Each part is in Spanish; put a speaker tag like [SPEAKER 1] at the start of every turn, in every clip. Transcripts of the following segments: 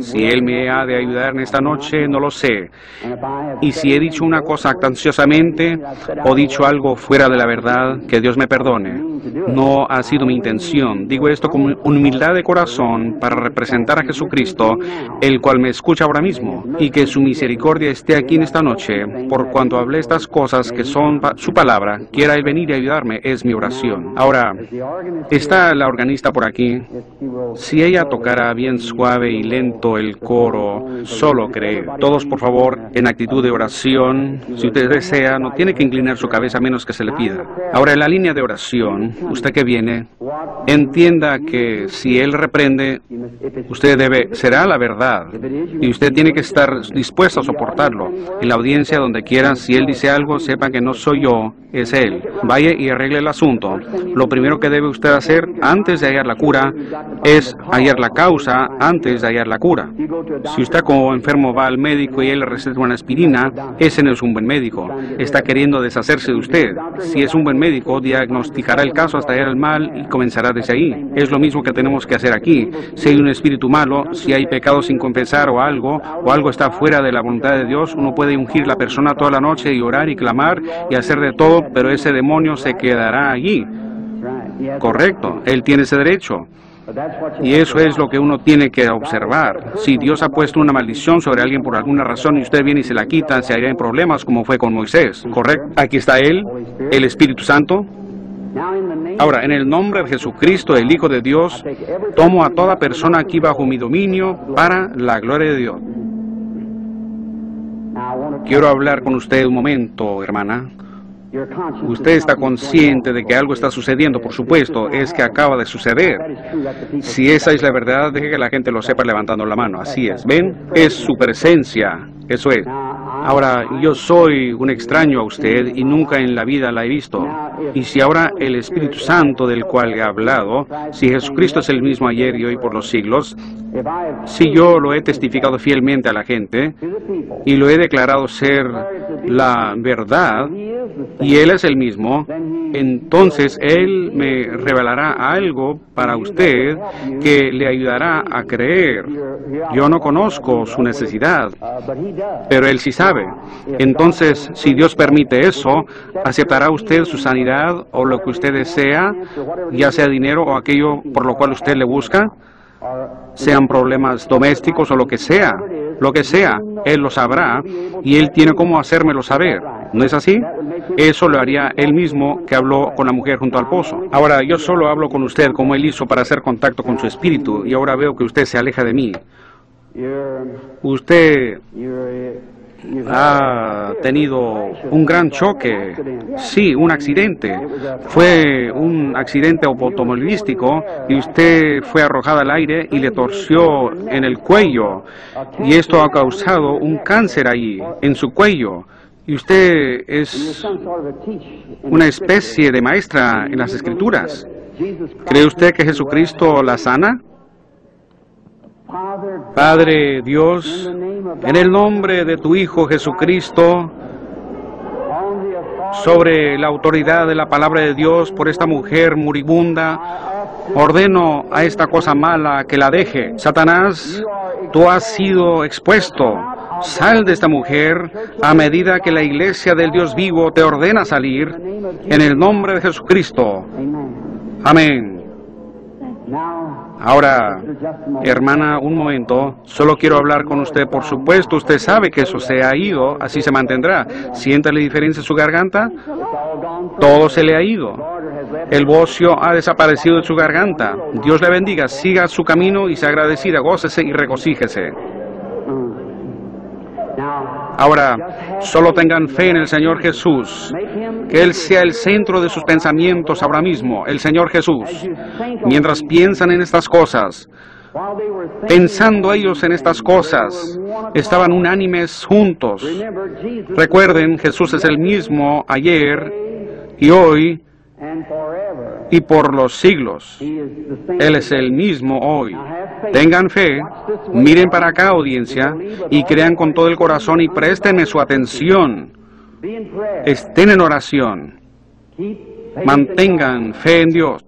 [SPEAKER 1] Si Él me ha de ayudar en esta noche, no lo sé. Y si he dicho una cosa actanciosamente o dicho algo fuera de la verdad, que Dios me perdone. No ha sido mi intención. Digo esto con humildad de corazón para representar a Jesucristo, el cual me escucha ahora mismo, y que su misericordia esté aquí en esta noche, por cuanto hablé estas cosas que son su palabra, quiera Él venir y ayudarme, es mi oración. Ahora, está la organista por aquí. Si ella tocara bien suave y lento el coro, solo cree. Todos, por favor, en actitud de oración. Si usted desea, no tiene que inclinar su cabeza a menos que se le pida. Ahora, en la línea de oración, usted que viene, entienda que si Él reprende, usted debe, será la verdad. Y usted tiene que estar dispuesto a soportarlo. En la audiencia, donde quiera, si Él dice algo, sepa que no soy yo, es Él. Vaya y arregle el asunto. Lo primero que debe usted hacer antes de hallar la cura es hallar la causa antes de hallar la cura. Si usted como enfermo va al médico y él le receta una aspirina, ese no es un buen médico. Está queriendo deshacerse de usted. Si es un buen médico, diagnosticará el caso hasta hallar el mal y comenzará desde ahí. Es lo mismo que tenemos que hacer aquí. Si hay un espíritu malo, si hay pecado sin confesar o algo, o algo está fuera de la voluntad de Dios, uno puede ungir la persona toda la noche y orar y clamar y hacer de todo, pero ese demonio se quedará allí. Correcto, él tiene ese derecho. Y eso es lo que uno tiene que observar. Si Dios ha puesto una maldición sobre alguien por alguna razón y usted viene y se la quita, se hará en problemas como fue con Moisés. ¿Correcto? Aquí está Él, el Espíritu Santo. Ahora, en el nombre de Jesucristo, el Hijo de Dios, tomo a toda persona aquí bajo mi dominio para la gloria de Dios. Quiero hablar con usted un momento, hermana. Usted está consciente de que algo está sucediendo, por supuesto, es que acaba de suceder. Si esa es la verdad, deje que la gente lo sepa levantando la mano. Así es. ¿Ven? Es su presencia. Eso es. Ahora, yo soy un extraño a usted y nunca en la vida la he visto. Y si ahora el Espíritu Santo del cual he hablado, si Jesucristo es el mismo ayer y hoy por los siglos, si yo lo he testificado fielmente a la gente y lo he declarado ser la verdad, y Él es el mismo, entonces Él me revelará algo para usted que le ayudará a creer. Yo no conozco su necesidad, pero Él sí sabe. Entonces, si Dios permite eso, aceptará usted su sanidad o lo que usted desea, ya sea dinero o aquello por lo cual usted le busca, sean problemas domésticos o lo que sea, lo que sea, Él lo sabrá y Él tiene cómo hacérmelo saber. ¿No es así? Eso lo haría Él mismo que habló con la mujer junto al pozo. Ahora, yo solo hablo con usted como Él hizo para hacer contacto con su espíritu y ahora veo que usted se aleja de mí. Usted ha tenido un gran choque, sí, un accidente. Fue un accidente automovilístico y usted fue arrojada al aire y le torció en el cuello. Y esto ha causado un cáncer ahí, en su cuello. Y usted es una especie de maestra en las escrituras. ¿Cree usted que Jesucristo la sana? Padre Dios, en el nombre de tu Hijo Jesucristo, sobre la autoridad de la palabra de Dios por esta mujer moribunda, ordeno a esta cosa mala que la deje. Satanás, tú has sido expuesto. Sal de esta mujer a medida que la iglesia del Dios vivo te ordena salir en el nombre de Jesucristo. Amén. Ahora, hermana, un momento, solo quiero hablar con usted. Por supuesto, usted sabe que eso se ha ido, así se mantendrá. ¿Siente la diferencia en su garganta? Todo se le ha ido. El bocio ha desaparecido de su garganta. Dios le bendiga, siga su camino y sea agradecida, gócese y regocíjese. Ahora, solo tengan fe en el Señor Jesús, que Él sea el centro de sus pensamientos ahora mismo, el Señor Jesús. Mientras piensan en estas cosas, pensando ellos en estas cosas, estaban unánimes juntos. Recuerden, Jesús es el mismo ayer y hoy y por los siglos. Él es el mismo hoy. Tengan fe, miren para acá audiencia y crean con todo el corazón y préstenme su atención. Estén en oración. Mantengan fe en Dios.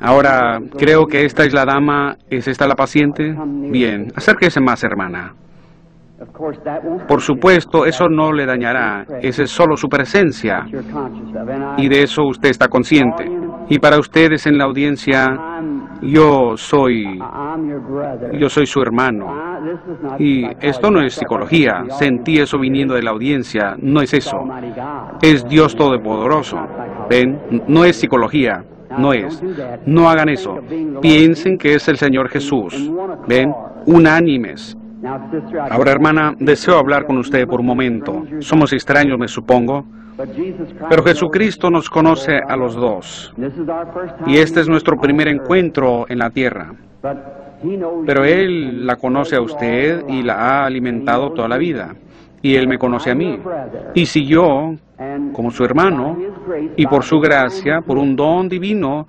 [SPEAKER 1] Ahora, creo que esta es la dama, ¿es esta la paciente? Bien, acérquese más, hermana. Por supuesto, eso no le dañará, esa es solo su presencia y de eso usted está consciente. Y para ustedes en la audiencia, yo soy, yo soy su hermano. Y esto no es psicología, sentí eso viniendo de la audiencia, no es eso. Es Dios Todopoderoso. ¿Ven? No es psicología, no es. No hagan eso. Piensen que es el Señor Jesús. ¿Ven? Unánimes. Ahora, hermana, deseo hablar con usted por un momento. Somos extraños, me supongo. Pero Jesucristo nos conoce a los dos. Y este es nuestro primer encuentro en la tierra. Pero Él la conoce a usted y la ha alimentado toda la vida y Él me conoce a mí. Y si yo, como su hermano, y por su gracia, por un don divino,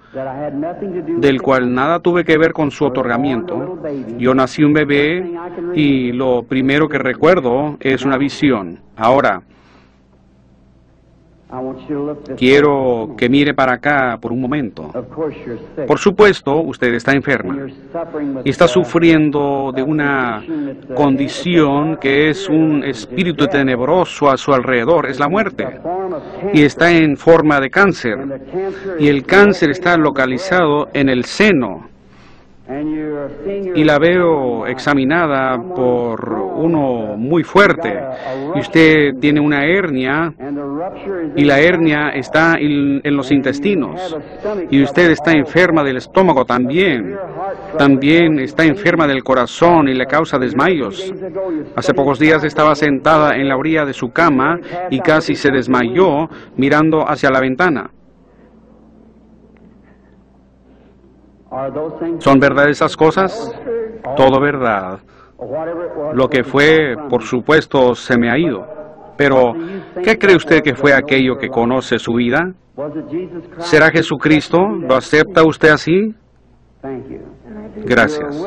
[SPEAKER 1] del cual nada tuve que ver con su otorgamiento, yo nací un bebé y lo primero que recuerdo es una visión. Ahora, Quiero que mire para acá por un momento. Por supuesto, usted está enferma. Y está sufriendo de una condición que es un espíritu tenebroso a su alrededor, es la muerte. Y está en forma de cáncer. Y el cáncer está localizado en el seno y la veo examinada por uno muy fuerte. Y usted tiene una hernia y la hernia está en los intestinos. Y usted está enferma del estómago también. También está enferma del corazón y le causa desmayos. Hace pocos días estaba sentada en la orilla de su cama y casi se desmayó mirando hacia la ventana. ¿Son verdad esas cosas? Todo verdad. Lo que fue, por supuesto, se me ha ido. Pero, ¿qué cree usted que fue aquello que conoce su vida? ¿Será Jesucristo? ¿Lo acepta usted así? Gracias.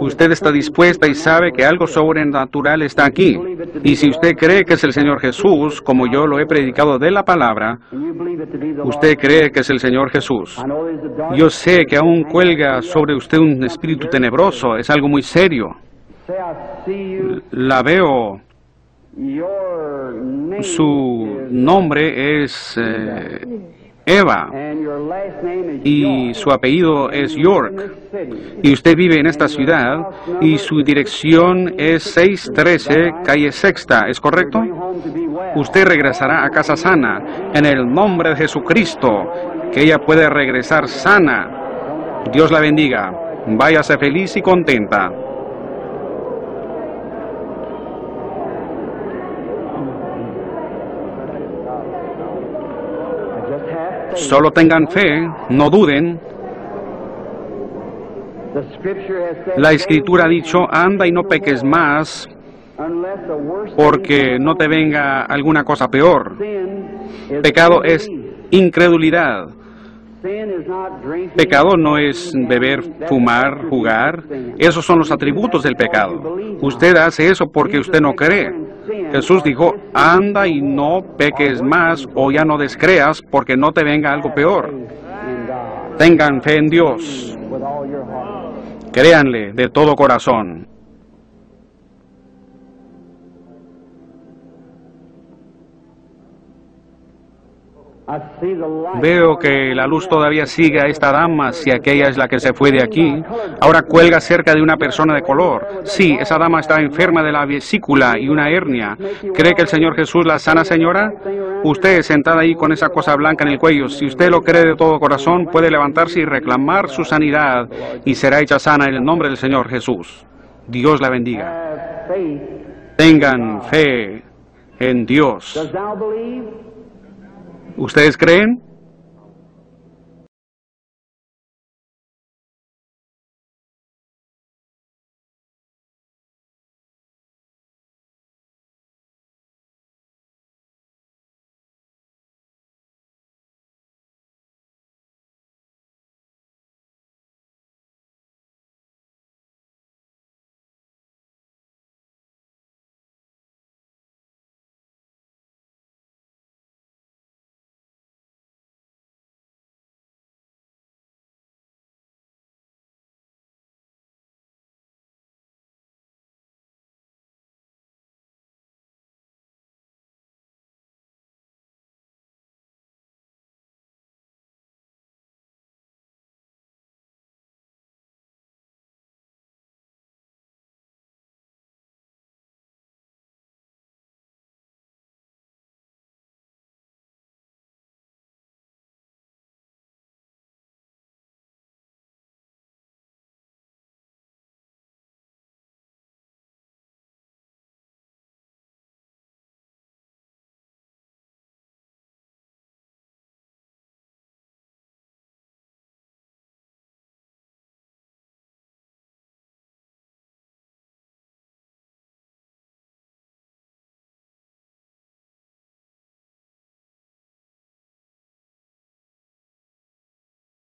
[SPEAKER 1] Usted está dispuesta y sabe que algo sobrenatural está aquí. Y si usted cree que es el Señor Jesús, como yo lo he predicado de la palabra, usted cree que es el Señor Jesús. Yo sé que aún cuelga sobre usted un espíritu tenebroso, es algo muy serio. La veo su nombre es eh, Eva y su apellido es York y usted vive en esta ciudad y su dirección es 613 calle Sexta, ¿es correcto? Usted regresará a casa sana en el nombre de Jesucristo, que ella puede regresar sana. Dios la bendiga. Váyase feliz y contenta. Solo tengan fe, no duden. La escritura ha dicho, anda y no peques más, porque no te venga alguna cosa peor. Pecado es incredulidad. Pecado no es beber, fumar, jugar. Esos son los atributos del pecado. Usted hace eso porque usted no cree. Jesús dijo, anda y no peques más o ya no descreas porque no te venga algo peor. Tengan fe en Dios. Créanle de todo corazón. Veo que la luz todavía sigue a esta dama, si aquella es la que se fue de aquí. Ahora cuelga cerca de una persona de color. Sí, esa dama está enferma de la vesícula y una hernia. ¿Cree que el Señor Jesús la sana, señora? Usted sentada ahí con esa cosa blanca en el cuello, si usted lo cree de todo corazón, puede levantarse y reclamar su sanidad y será hecha sana en el nombre del Señor Jesús. Dios la bendiga. Tengan fe en Dios. ¿Ustedes creen?